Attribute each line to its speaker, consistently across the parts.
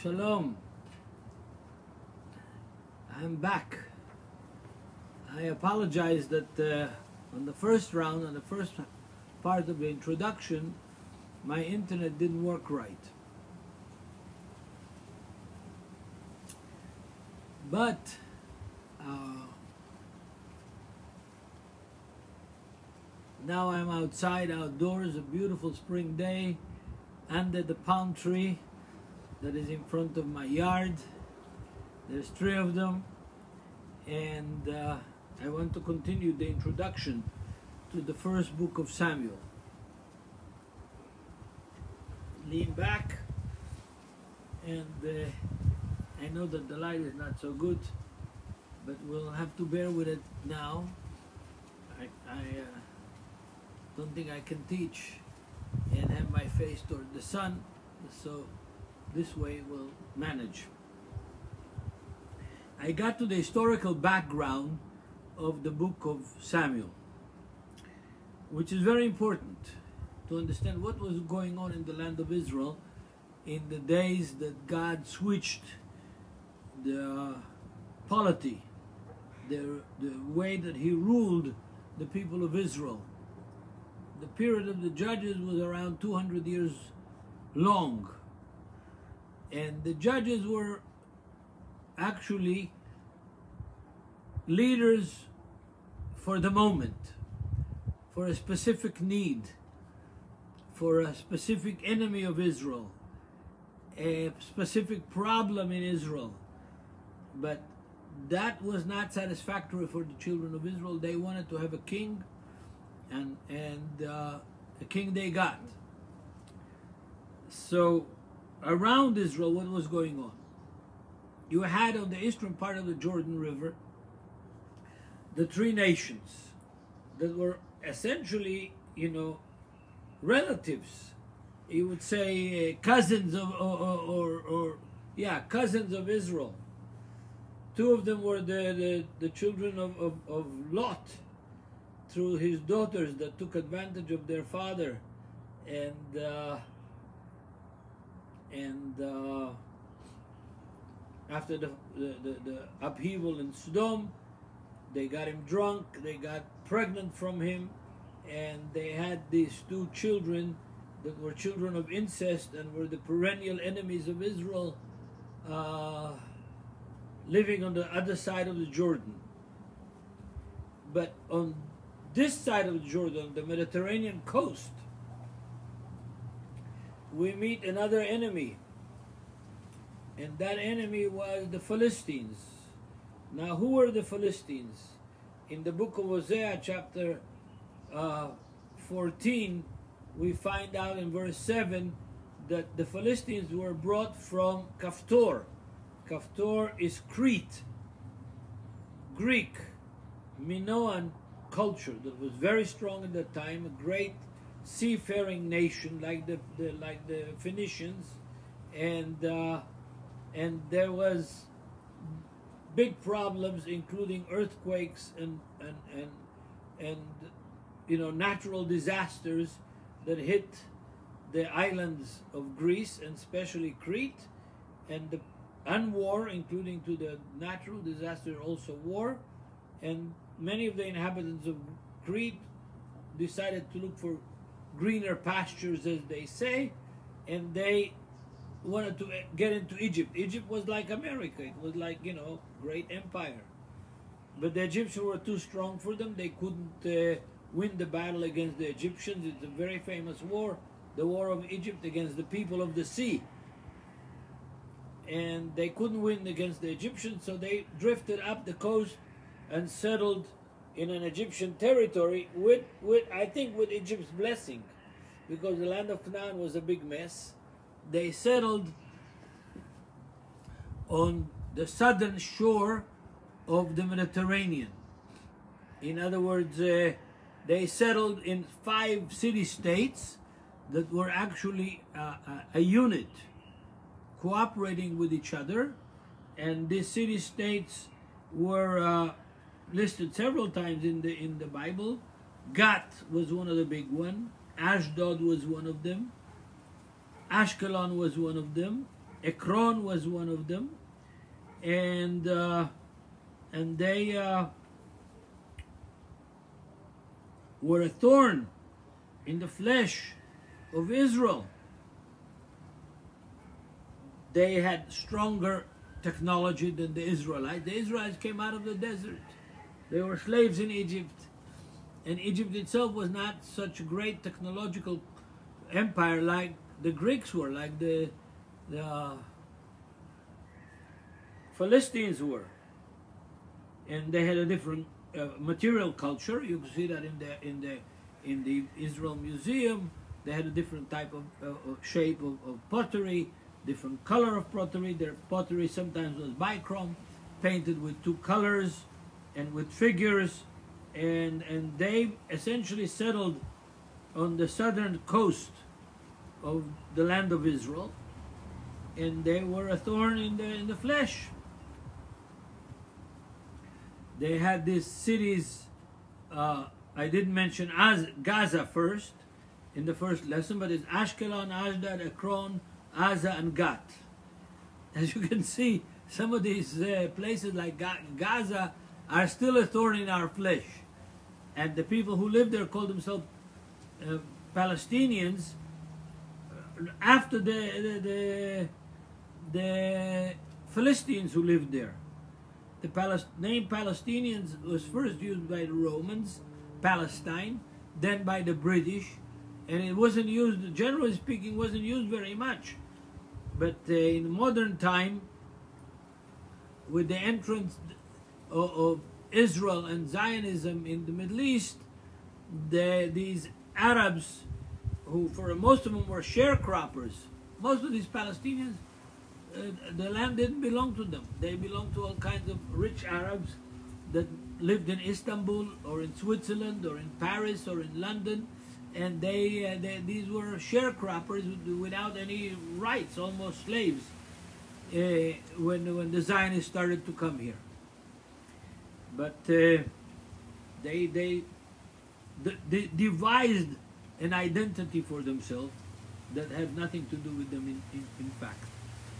Speaker 1: Shalom. I'm back. I apologize that uh, on the first round, on the first part of the introduction, my internet didn't work right. But uh, now I'm outside, outdoors, a beautiful spring day, under the palm tree that is in front of my yard. There's three of them, and uh, I want to continue the introduction to the first book of Samuel. Lean back, and uh, I know that the light is not so good, but we'll have to bear with it now. I, I uh, don't think I can teach and have my face toward the sun, so this way we'll manage. I got to the historical background of the book of Samuel, which is very important to understand what was going on in the land of Israel in the days that God switched the polity, the, the way that He ruled the people of Israel. The period of the judges was around 200 years long and the judges were actually leaders for the moment, for a specific need, for a specific enemy of Israel, a specific problem in Israel. But that was not satisfactory for the children of Israel. They wanted to have a king, and and uh, king they got. So around Israel what was going on. You had on the eastern part of the Jordan River the three nations that were essentially, you know, relatives. You would say uh, cousins of, or, or, or, yeah, cousins of Israel. Two of them were the, the, the children of, of, of Lot through his daughters that took advantage of their father. And uh, and uh, after the, the, the, the, upheaval in Sodom, they got him drunk, they got pregnant from him, and they had these two children that were children of incest and were the perennial enemies of Israel uh, living on the other side of the Jordan. But on this side of the Jordan, the Mediterranean coast, we meet another enemy. And that enemy was the Philistines. Now, who were the Philistines? In the book of Hosea, chapter uh, 14, we find out in verse 7 that the Philistines were brought from Kaftor. Kaftor is Crete, Greek, Minoan culture that was very strong at that time, a great seafaring nation like the, the like the Phoenicians, and uh, and there was big problems, including earthquakes and and and and you know natural disasters that hit the islands of Greece and especially Crete, and the and war, including to the natural disaster, also war, and many of the inhabitants of Crete decided to look for greener pastures, as they say, and they wanted to get into Egypt. Egypt was like America; it was like you know, great empire. But the Egyptians were too strong for them. They couldn't uh, win the battle against the Egyptians. It's a very famous war, the War of Egypt against the people of the sea. And they couldn't win against the Egyptians, so they drifted up the coast and settled in an Egyptian territory with, with I think with Egypt's blessing because the land of Canaan was a big mess. They settled on the southern shore of the Mediterranean. In other words, uh, they settled in five city states that were actually uh, a unit cooperating with each other and these city states were uh, listed several times in the in the Bible. Gat was one of the big one. Ashdod was one of them. Ashkelon was one of them. Ekron was one of them, and uh, and they uh, were a thorn in the flesh of Israel. They had stronger technology than the Israelites. The Israelites came out of the desert. They were slaves in Egypt. And Egypt itself was not such a great technological empire like the Greeks were, like the, the Philistines were. And they had a different uh, material culture. You can see that in the in the in the Israel Museum. They had a different type of, uh, of shape of, of pottery, different color of pottery. Their pottery sometimes was bichrome, painted with two colors and with figures, and and they essentially settled on the southern coast of the land of Israel, and they were a thorn in the in the flesh. They had these cities. Uh, I didn't mention Az- Gaza first in the first lesson, but it's Ashkelon, Ashdod, Ekron, Aza, and Gat. As you can see, some of these uh, places like Ga- Gaza are still a thorn in our flesh. And the people who live there call themselves uh, Palestinians after the, the, the, the Philistines who lived there. The Palest- name Palestinians was first used by the Romans, Palestine, then by the British, and it wasn't used, generally speaking, wasn't used very much. But uh, in modern time, with the entrance of, of Israel and Zionism in the Middle East, the, these Arabs, who for most of them were sharecroppers, most of these Palestinians, uh, the land didn't belong to them. They belonged to all kinds of rich Arabs that lived in Istanbul or in Switzerland or in Paris or in London, and they, uh, they these were sharecroppers without any rights, almost slaves. Uh, when when the Zionists started to come here, but uh, they they they devised an identity for themselves that had nothing to do with them in, in, in fact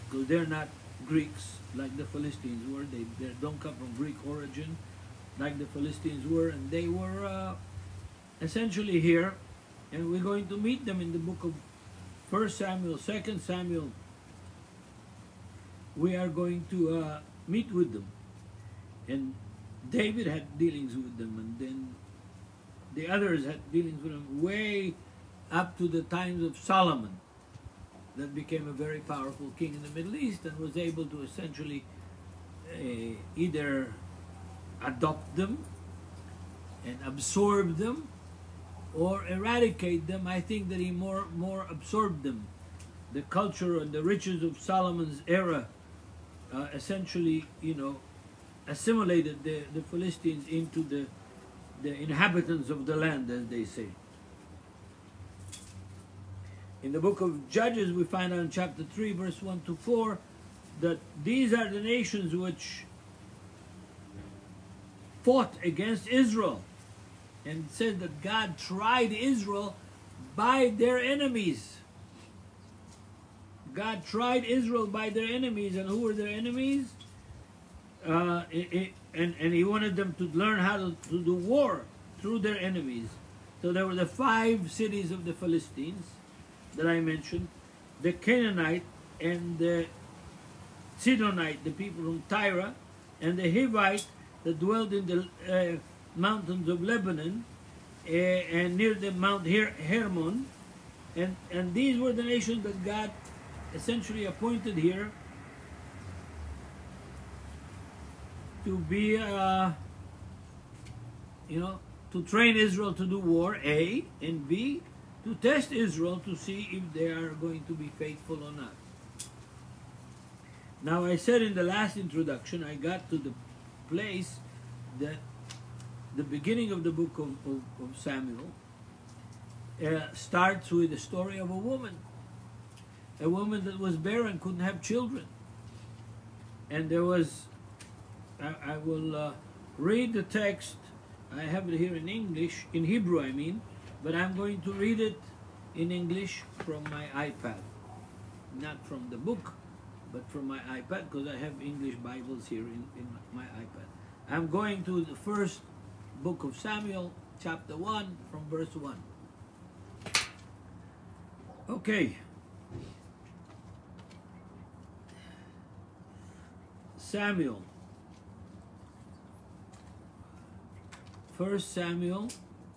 Speaker 1: because they're not Greeks like the Philistines were. They, they don't come from Greek origin like the Philistines were, and they were uh, essentially here. And we're going to meet them in the book of First Samuel, Second Samuel. We are going to uh, meet with them, and David had dealings with them, and then the others had dealings with them way up to the times of Solomon that became a very powerful king in the Middle East and was able to essentially uh, either adopt them and absorb them or eradicate them. I think that he more more absorbed them. The culture and the riches of Solomon's era uh, essentially, you know, assimilated the, the Philistines into the the inhabitants of the land, as they say. In the book of Judges, we find out in chapter 3, verse 1 to 4, that these are the nations which fought against Israel. And said that God tried Israel by their enemies. God tried Israel by their enemies. And who were their enemies? Uh, and, and he wanted them to learn how to, to do war through their enemies. So there were the five cities of the Philistines that I mentioned, the Canaanite and the Sidonite, the people from Tyre, and the Hivite that dwelled in the uh, mountains of Lebanon uh, and near the Mount Her- Hermon. And, and these were the nations that God essentially appointed here to be, uh, you know, to train Israel to do war, A, and B, to test Israel to see if they are going to be faithful or not. Now, I said in the last introduction, I got to the place that the beginning of the book of, of, of Samuel uh, starts with the story of a woman. A woman that was barren, couldn't have children. And there was, I, I will uh, read the text, I have it here in English, in Hebrew I mean, but I'm going to read it in English from my iPad, not from the book, but from my iPad because I have English Bibles here in, in my iPad. I'm going to the first book of Samuel, chapter 1, from verse 1. Okay. Samuel. First Samuel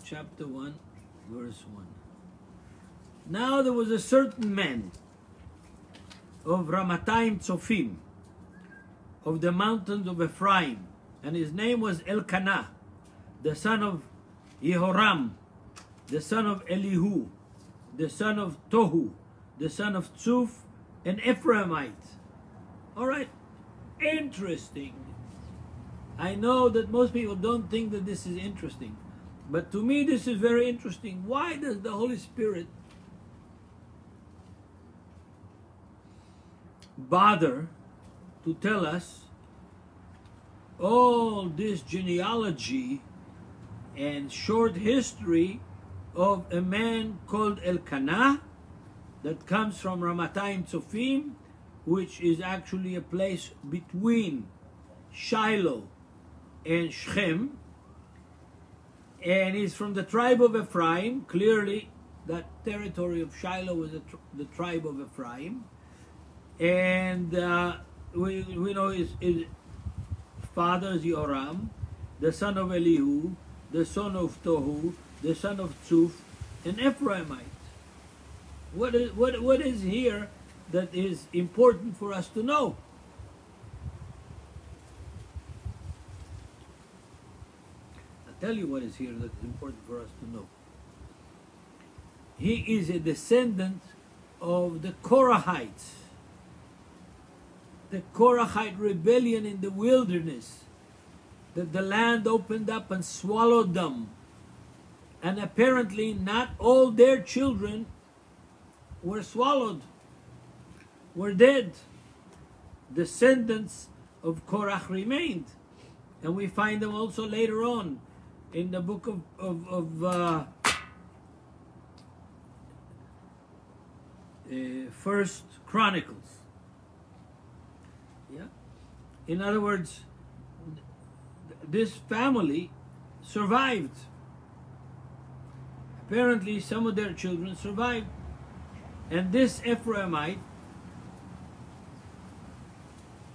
Speaker 1: chapter 1 verse 1. Now there was a certain man of Ramathaim Tzofim of the mountains of Ephraim and his name was Elkanah the son of Jehoram the son of Elihu the son of Tohu the son of Tzuf an Ephraimite. All right? Interesting I know that most people don't think that this is interesting but to me this is very interesting. Why does the Holy Spirit bother to tell us all this genealogy and short history of a man called Elkanah that comes from Ramathaim Tzofim, which is actually a place between Shiloh and Shechem, and he's from the tribe of Ephraim. Clearly, that territory of Shiloh was the, the tribe of Ephraim and uh, we, we know his, his father is Yoram, the son of Elihu, the son of Tohu, the son of Tzuf, an Ephraimite. What is, what, what is here that is important for us to know? Tell you what is here that is important for us to know. He is a descendant of the Korahites the Korahite rebellion in the wilderness, that the land opened up and swallowed them. And apparently, not all their children were swallowed, were dead. Descendants of Korah remained. And we find them also later on in the book of, of, of uh, uh, First Chronicles. Yeah. In other words, this family survived. Apparently, some of their children survived. And this Ephraimite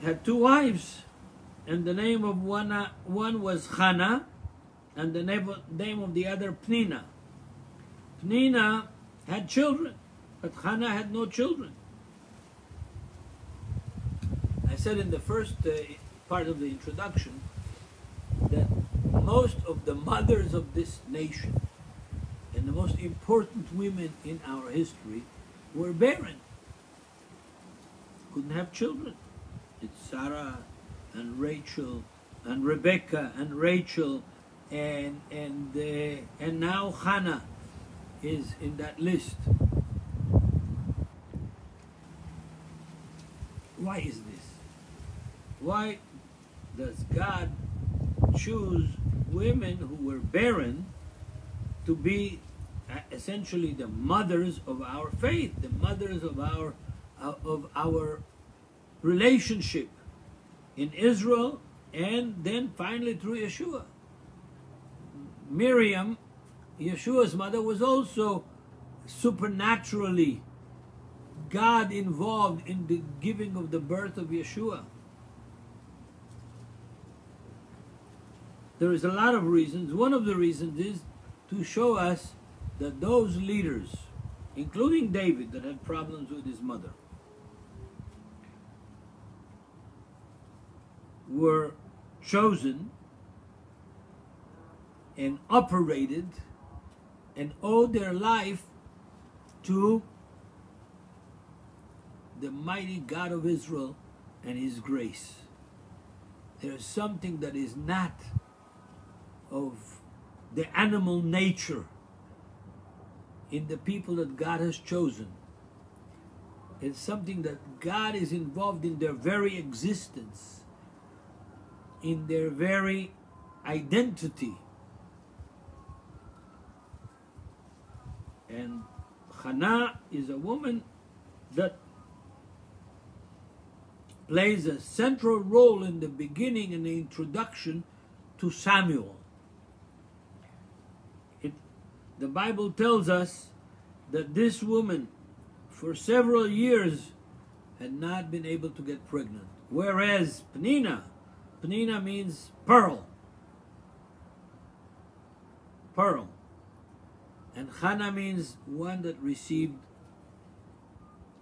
Speaker 1: had two wives, and the name of one, uh, one was Hannah, and the name of, the other Pnina. Pnina had children, but Hannah had no children. I said in the first uh, part of the introduction that most of the mothers of this nation and the most important women in our history were barren. Couldn't have children. It's Sarah and Rachel and Rebecca and Rachel and and uh, and now Hannah is in that list. Why is this? Why does God choose women who were barren to be uh, essentially the mothers of our faith, the mothers of our uh, of our relationship in Israel and then finally through Yeshua. Miriam, Yeshua's mother, was also supernaturally God involved in the giving of the birth of Yeshua. There is a lot of reasons. One of the reasons is to show us that those leaders, including David, that had problems with his mother, were chosen and operated and owed their life to the mighty God of Israel and his grace. There is something that is not of the animal nature in the people that God has chosen. It's something that God is involved in their very existence, in their very identity. And Hannah is a woman that plays a central role in the beginning and the introduction to Samuel. It, the Bible tells us that this woman, for several years, had not been able to get pregnant. Whereas Penina, Penina means pearl. Pearl. And Hannah means one that received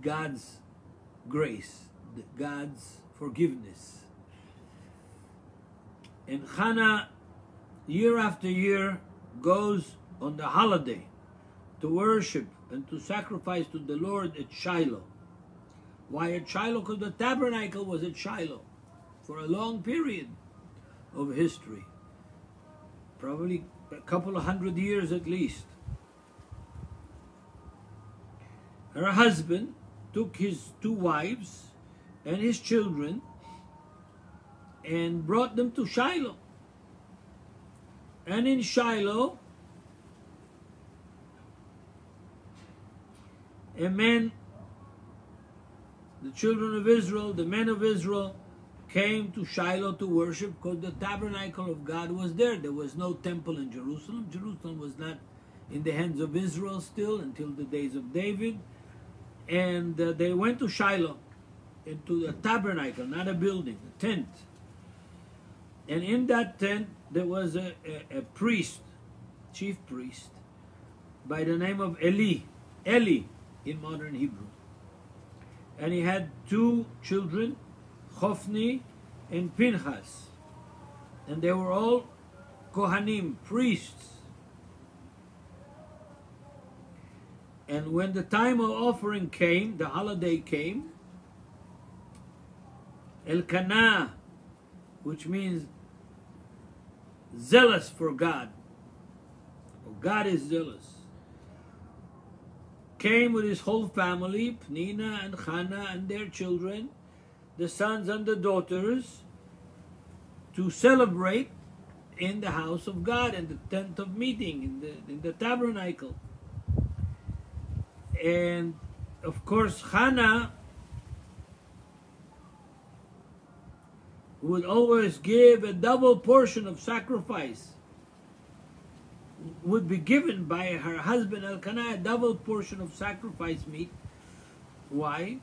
Speaker 1: God's grace, God's forgiveness. And Hannah, year after year, goes on the holiday to worship and to sacrifice to the Lord at Shiloh. Why at Shiloh? Because the tabernacle was at Shiloh for a long period of history. Probably a couple of hundred years at least. Her husband took his two wives and his children and brought them to Shiloh. And in Shiloh, a man, the children of Israel, the men of Israel, came to Shiloh to worship because the tabernacle of God was there. There was no temple in Jerusalem. Jerusalem was not in the hands of Israel still until the days of David. And uh, they went to Shiloh, into the tabernacle, not a building, a tent. And in that tent, there was a, a, a priest, chief priest, by the name of Eli, Eli in modern Hebrew. And he had two children, Hophni and Pinchas. And they were all Kohanim, priests. And when the time of offering came, the holiday came, Elkanah, which means zealous for God, God is zealous, came with his whole family, Pnina and Hannah and their children, the sons and the daughters, to celebrate in the house of God, in the tent of meeting, in the, in the tabernacle. And of course, Hannah would always give a double portion of sacrifice would be given by her husband Elkanah a double portion of sacrifice meat. Why?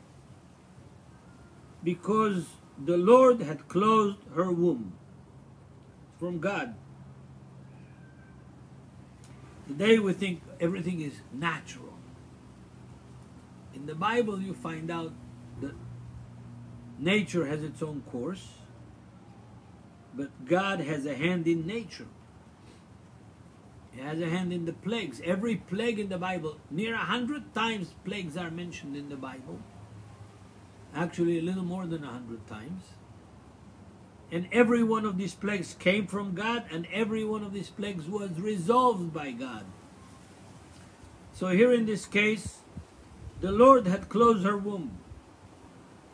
Speaker 1: Because the Lord had closed her womb from God. Today we think everything is natural. In the Bible you find out that nature has its own course but God has a hand in nature. He has a hand in the plagues. Every plague in the Bible, near a hundred times plagues are mentioned in the Bible. Actually, a little more than a hundred times. And every one of these plagues came from God, and every one of these plagues was resolved by God. So here in this case, the Lord had closed her womb.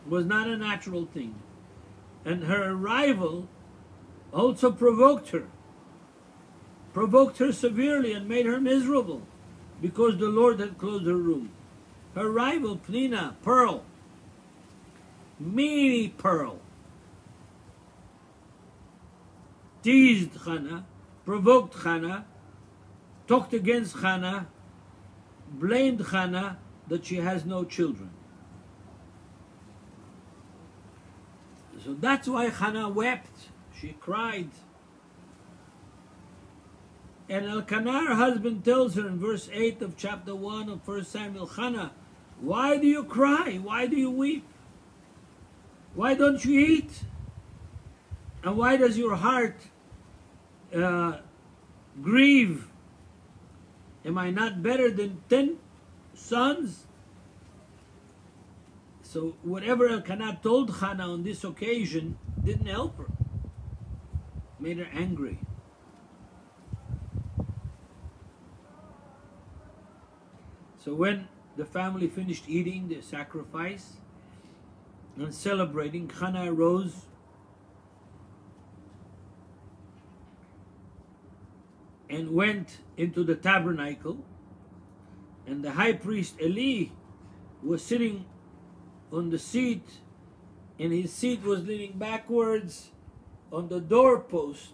Speaker 1: It was not a natural thing. And her arrival also provoked her, provoked her severely and made her miserable because the Lord had closed her room. Her rival, Pnina, Pearl, Mini Pearl, teased Hannah, provoked Hannah, talked against Hannah, blamed Hannah that she has no children. So that's why Hannah wept she cried. And Elkanah, her husband, tells her in verse 8 of chapter 1 of 1 Samuel, Hannah, why do you cry? Why do you weep? Why don't you eat? And why does your heart uh, grieve? Am I not better than 10 sons? So whatever Elkanah told Hannah on this occasion didn't help her made her angry. So when the family finished eating the sacrifice and celebrating, Hannah rose and went into the tabernacle and the high priest Eli was sitting on the seat and his seat was leaning backwards on the doorpost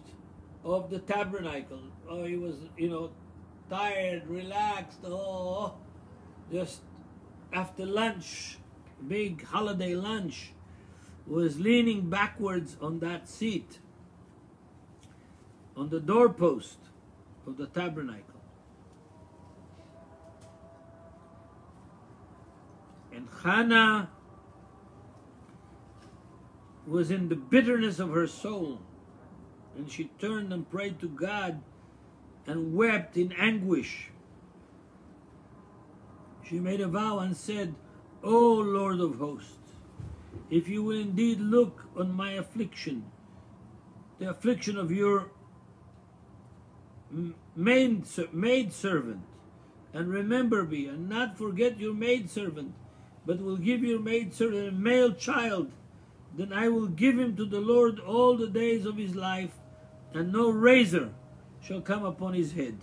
Speaker 1: of the tabernacle. Oh, he was, you know, tired, relaxed, oh, just after lunch, big holiday lunch, was leaning backwards on that seat, on the doorpost of the tabernacle. And Hannah was in the bitterness of her soul. And she turned and prayed to God and wept in anguish. She made a vow and said, O Lord of hosts, if you will indeed look on my affliction, the affliction of your maid, servant, and remember me, and not forget your maid servant, but will give your maid servant a male child, then I will give him to the Lord all the days of his life, and no razor shall come upon his head.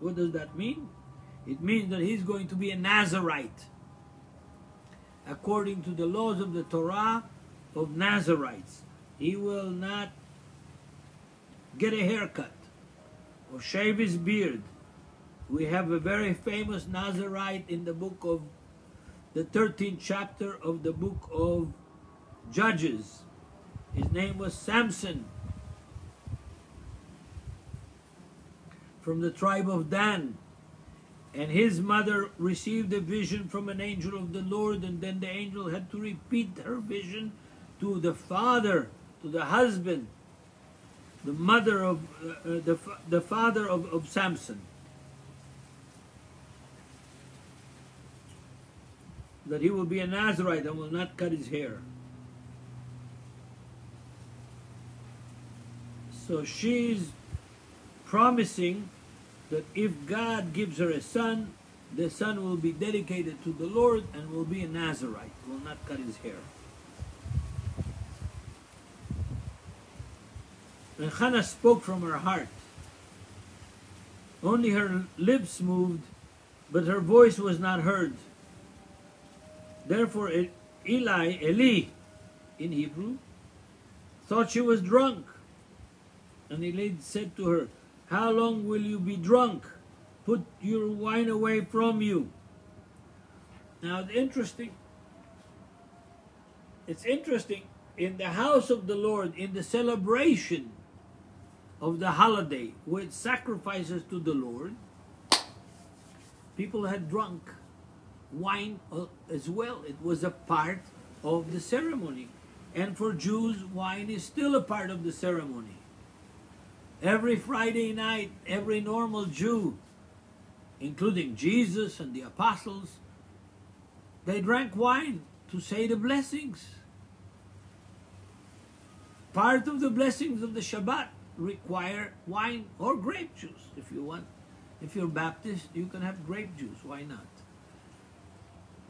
Speaker 1: What does that mean? It means that he's going to be a Nazarite. According to the laws of the Torah of Nazarites, he will not get a haircut or shave his beard. We have a very famous Nazarite in the book of the 13th chapter of the book of Judges. His name was Samson from the tribe of Dan. And his mother received a vision from an angel of the Lord, and then the angel had to repeat her vision to the father, to the husband, the mother of uh, uh the, the father of, of Samson. That he will be a Nazarite and will not cut his hair. So she's promising that if God gives her a son, the son will be dedicated to the Lord and will be a Nazarite, will not cut his hair. And Hannah spoke from her heart. Only her lips moved, but her voice was not heard. Therefore, Eli, Eli, in Hebrew, thought she was drunk. And Eli said to her, how long will you be drunk? Put your wine away from you. Now, it's interesting. It's interesting. In the house of the Lord, in the celebration of the holiday with sacrifices to the Lord, people had drunk wine uh, as well. It was a part of the ceremony. And for Jews, wine is still a part of the ceremony. Every Friday night, every normal Jew, including Jesus and the apostles, they drank wine to say the blessings. Part of the blessings of the Shabbat require wine or grape juice if you want. If you're Baptist, you can have grape juice. Why not?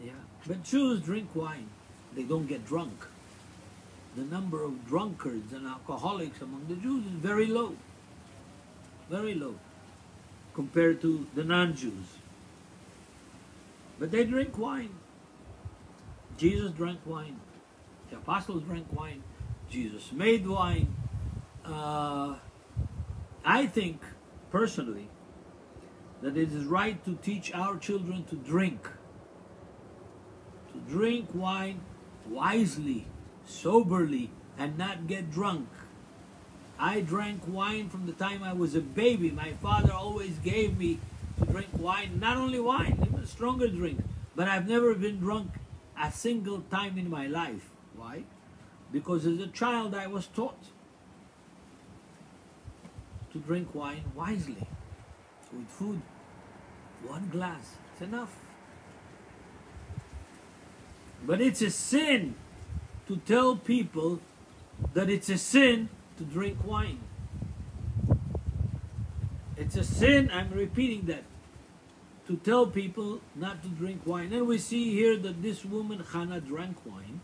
Speaker 1: Yeah. But Jews drink wine. They don't get drunk. The number of drunkards and alcoholics among the Jews is very low very low compared to the non-Jews. But they drink wine. Jesus drank wine. The apostles drank wine. Jesus made wine. Uh, I think, personally, that it is right to teach our children to drink. To drink wine wisely, soberly, and not get drunk. I drank wine from the time I was a baby. My father always gave me to drink wine, not only wine, even stronger drink. But I've never been drunk a single time in my life. Why? Because as a child I was taught to drink wine wisely. With food, one glass, it's enough. But it's a sin to tell people that it's a sin to drink wine. It's a sin, I'm repeating that, to tell people not to drink wine. And we see here that this woman, Hannah, drank wine,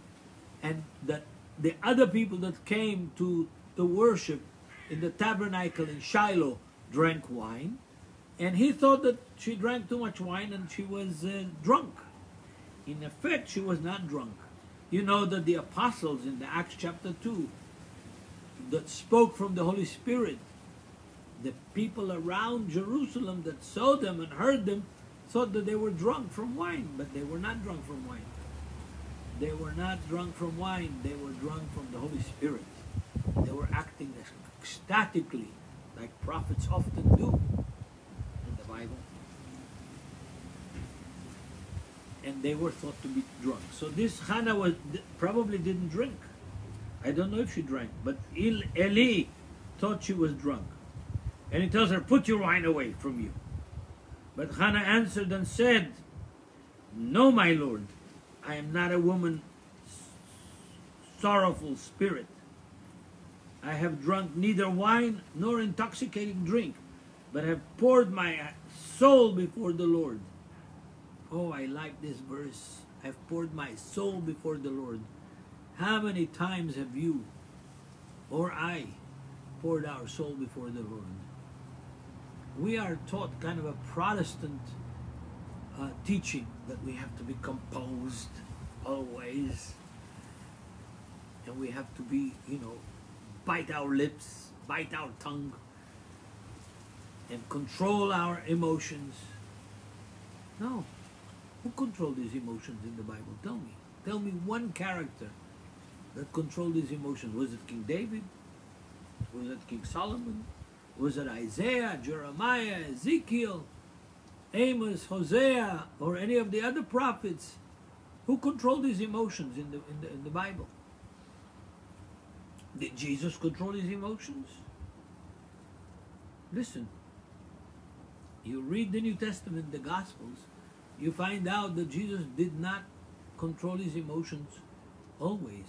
Speaker 1: and that the other people that came to the worship in the tabernacle in Shiloh drank wine, and he thought that she drank too much wine and she was uh, drunk. In effect, she was not drunk. You know that the apostles in the Acts chapter 2 that spoke from the Holy Spirit, the people around Jerusalem that saw them and heard them thought that they were drunk from wine, but they were not drunk from wine. They were not drunk from wine, they were drunk from the Holy Spirit. They were acting ecstatically, like prophets often do in the Bible. And they were thought to be drunk. So this Hannah was probably didn't drink. I don't know if she drank, but Il, Eli thought she was drunk. And he tells her, Put your wine away from you. But Hannah answered and said, No, my Lord, I am not a woman sorrowful spirit. I have drunk neither wine nor intoxicating drink, but have poured my soul before the Lord. Oh, I like this verse. I've poured my soul before the Lord. How many times have you or I poured our soul before the Lord? We are taught kind of a Protestant uh, teaching that we have to be composed always and we have to be, you know, bite our lips, bite our tongue, and control our emotions. No. Who controlled these emotions in the Bible? Tell me. Tell me one character that controlled his emotions. Was it King David? Was it King Solomon? Was it Isaiah, Jeremiah, Ezekiel, Amos, Hosea, or any of the other prophets? Who controlled his emotions in the, in the, in the Bible? Did Jesus control his emotions? Listen, you read the New Testament, the Gospels, you find out that Jesus did not control his emotions always.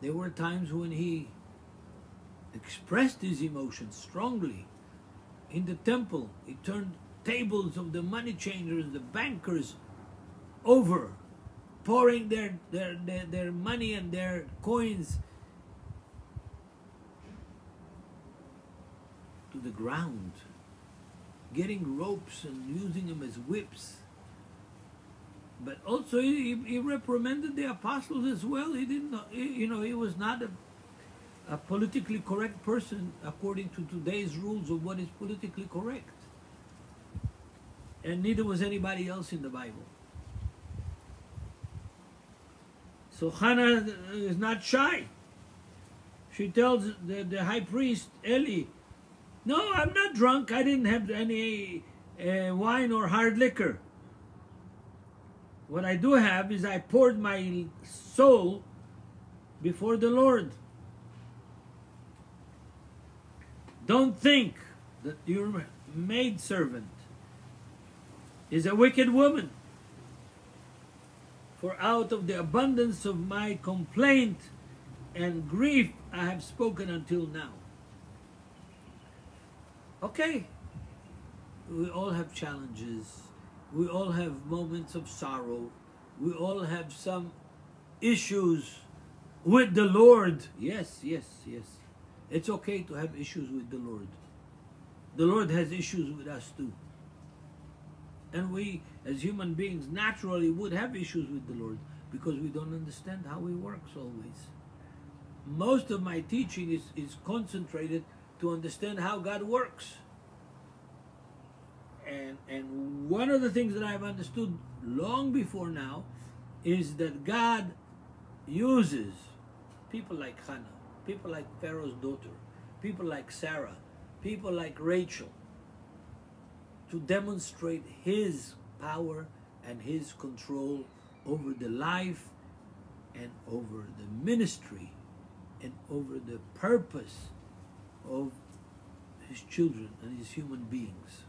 Speaker 1: There were times when he expressed his emotions strongly. In the temple, he turned tables of the money changers, the bankers, over, pouring their, their, their, their money and their coins to the ground, getting ropes and using them as whips. But also, he, he reprimanded the apostles as well. He didn't, you know, he was not a, a politically correct person according to today's rules of what is politically correct. And neither was anybody else in the Bible. So Hannah uh, is not shy. She tells the, the high priest, Eli, no, I'm not drunk. I didn't have any uh, wine or hard liquor. What I do have is I poured my soul before the Lord. Don't think that your maidservant is a wicked woman. For out of the abundance of my complaint and grief I have spoken until now. Okay, we all have challenges. We all have moments of sorrow. We all have some issues with the Lord. Yes, yes, yes. It's okay to have issues with the Lord. The Lord has issues with us too. And we, as human beings, naturally would have issues with the Lord because we don't understand how He works always. Most of my teaching is, is concentrated to understand how God works. And, and one of the things that I've understood long before now is that God uses people like Hannah, people like Pharaoh's daughter, people like Sarah, people like Rachel to demonstrate his power and his control over the life and over the ministry and over the purpose of his children and his human beings.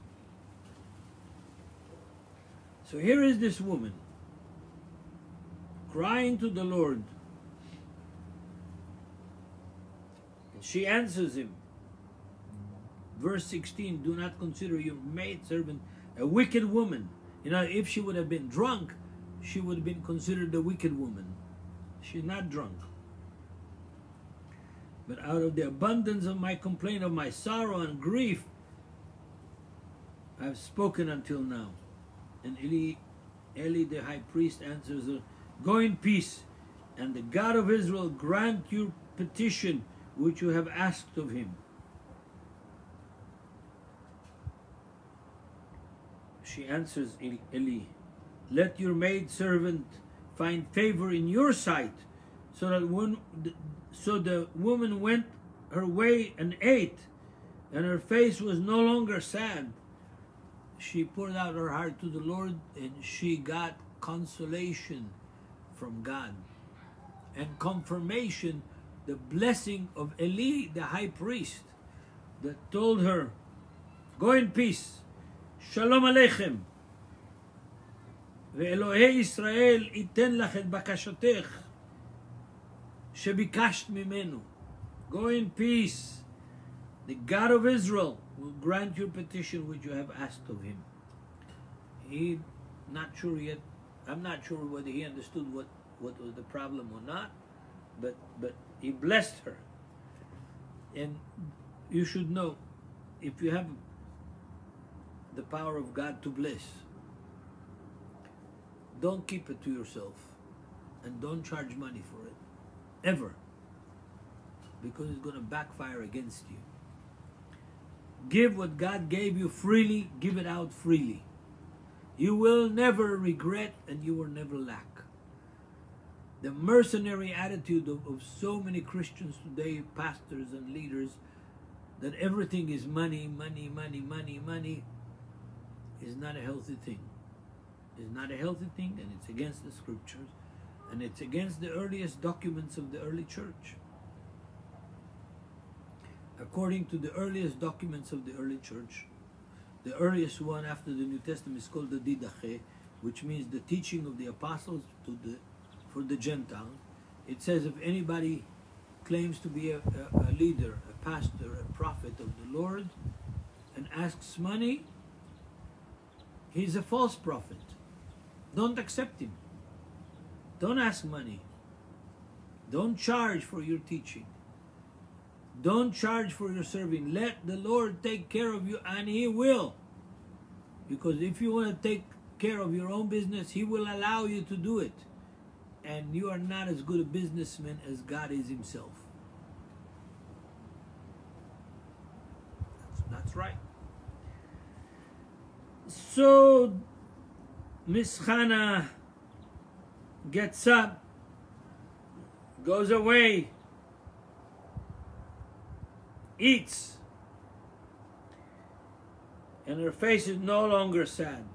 Speaker 1: So here is this woman crying to the Lord. And she answers him. Verse 16 Do not consider your maidservant a wicked woman. You know, if she would have been drunk, she would have been considered a wicked woman. She's not drunk. But out of the abundance of my complaint, of my sorrow and grief, I have spoken until now. And Eli, Eli the high priest answers Go in peace, and the God of Israel grant your petition which you have asked of him. She answers Eli, Let your maid servant find favor in your sight. So that when, so the woman went her way and ate, and her face was no longer sad. She poured out her heart to the Lord, and she got consolation from God and confirmation, the blessing of Eli, the high priest, that told her, Go in peace, Shalom Aleichem, ואלוהי ישראל ייתן לך את בקשתך Shebikasht Mimenu. Go in peace. The God of Israel will grant your petition which you have asked of him. He, not sure yet, I'm not sure whether he understood what, what was the problem or not, but, but he blessed her. And you should know, if you have the power of God to bless, don't keep it to yourself and don't charge money for it. Ever. Because it's going to backfire against you. Give what God gave you freely, give it out freely. You will never regret and you will never lack. The mercenary attitude of, of so many Christians today, pastors and leaders, that everything is money, money, money, money, money, is not a healthy thing. It's not a healthy thing and it's against the scriptures and it's against the earliest documents of the early church. According to the earliest documents of the early church, the earliest one after the New Testament is called the Didache, which means the teaching of the apostles to the for the Gentiles. It says if anybody claims to be a, a, a leader, a pastor, a prophet of the Lord, and asks money, he's a false prophet. Don't accept him. Don't ask money. Don't charge for your teaching. Don't charge for your serving. Let the Lord take care of you, and He will. Because if you want to take care of your own business, He will allow you to do it. And you are not as good a businessman as God is Himself. That's, right. So, Miss Hannah gets up, goes away, eats, and her face is no longer sad.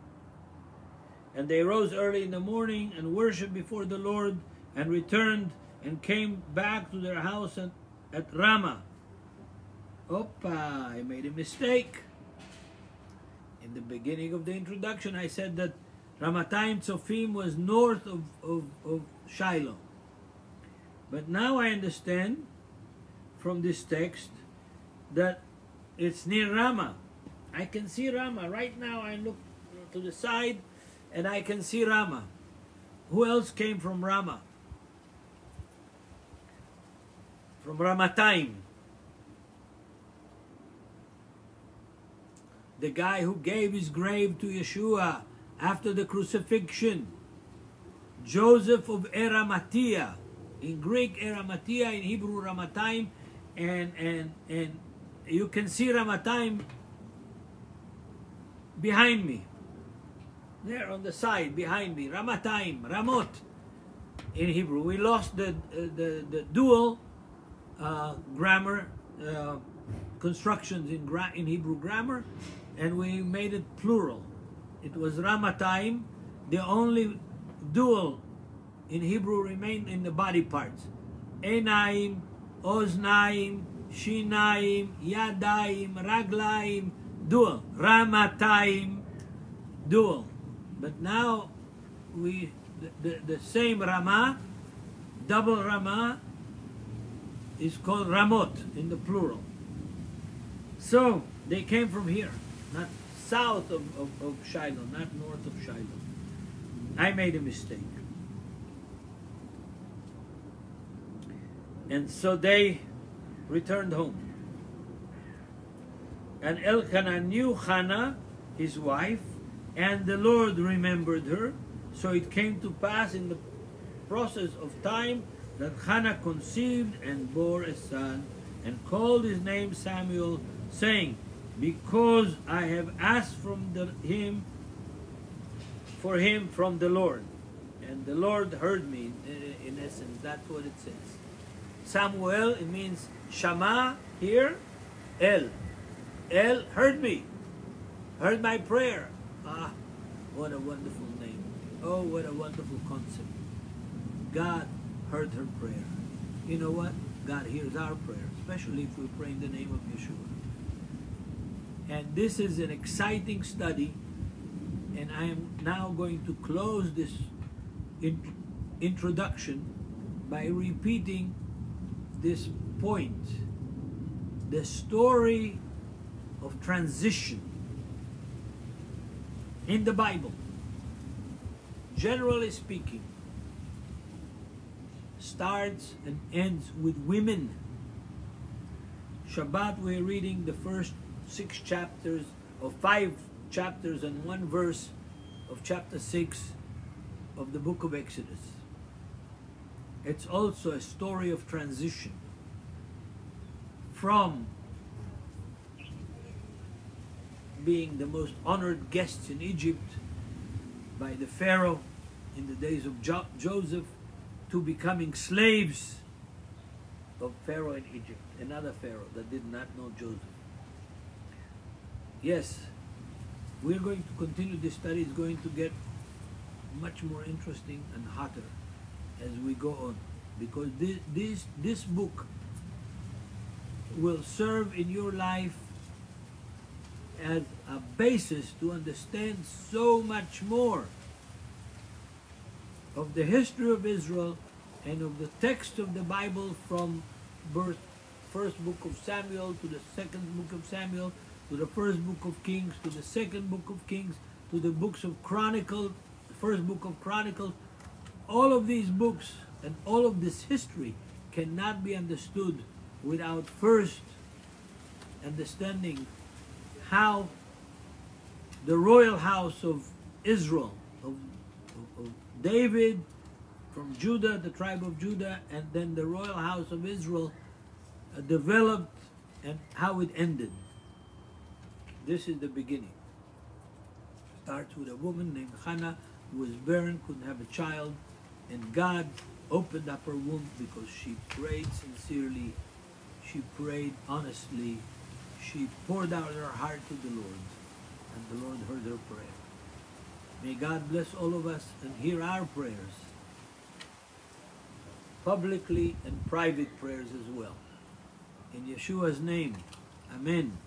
Speaker 1: And they rose early in the morning and worshipped before the Lord and returned and came back to their house at, at Ramah. Opa, I made a mistake. In the beginning of the introduction, I said that Ramatayim Tzofim was north of, of, of Shiloh. But now I understand from this text that it's near Rama. I can see Rama. Right now I look to the side and I can see Rama. Who else came from Rama? From Ramatayim. The guy who gave his grave to Yeshua after the crucifixion. Joseph of Arimathea. In Greek, Arimathea, in Hebrew, Ramatayim, and, and, and you can see Ramatayim behind me. There on the side behind me, Ramatayim, Ramot in Hebrew. We lost the, uh, the, the dual uh, grammar uh, constructions in, gra in Hebrew grammar and we made it plural. It was Ramatayim. the only dual in Hebrew remained in the body parts. Enaim, Oznaim, Shinaim, Yadaim, Raglaim, dual. Ramatayim, dual. But now we the, the, the same Rama, double Rama, is called Ramot in the plural. So they came from here, not south of, of, of Shiloh, not north of Shiloh. I made a mistake. And so they returned home. And Elkanah knew Hannah, his wife, and the Lord remembered her. So it came to pass in the process of time that Hannah conceived and bore a son and called his name Samuel, saying, Because I have asked from the, him for him from the Lord. And the Lord heard me, in, in essence, that's what it says. Samuel, it means Shama here, El. El heard me, heard my prayer. Ah, what a wonderful name. Oh, what a wonderful concept. God heard her prayer. You know what? God hears our prayer, especially if we pray in the name of Yeshua. And this is an exciting study, and I am now going to close this in, introduction by repeating this point the story of transition in the Bible, generally speaking, starts and ends with women. Shabbat, we're reading the first six chapters, or five chapters and one verse of chapter six of the book of Exodus. It's also a story of transition from being the most honored guests in Egypt by the Pharaoh in the days of jo- Joseph to becoming slaves of Pharaoh in Egypt, another Pharaoh that did not know Joseph. Yes, we're going to continue this study. It's going to get much more interesting and hotter as we go on because this, this, this book will serve in your life as a basis to understand so much more of the history of Israel and of the text of the Bible from birth, first book of Samuel to the second book of Samuel to the first book of Kings to the second book of Kings to the books of Chronicles, the first book of Chronicles. All of these books and all of this history cannot be understood without first understanding how the royal house of Israel, of, of, of, David from Judah, the tribe of Judah, and then the royal house of Israel uh, developed and how it ended. This is the beginning. Starts with a woman named Hannah who was barren, couldn't have a child, and God opened up her womb because she prayed sincerely, she prayed honestly, she poured out her heart to the Lord, and the Lord heard her prayer. May God bless all of us and hear our prayers, publicly and private prayers as well. In Yeshua's name, Amen.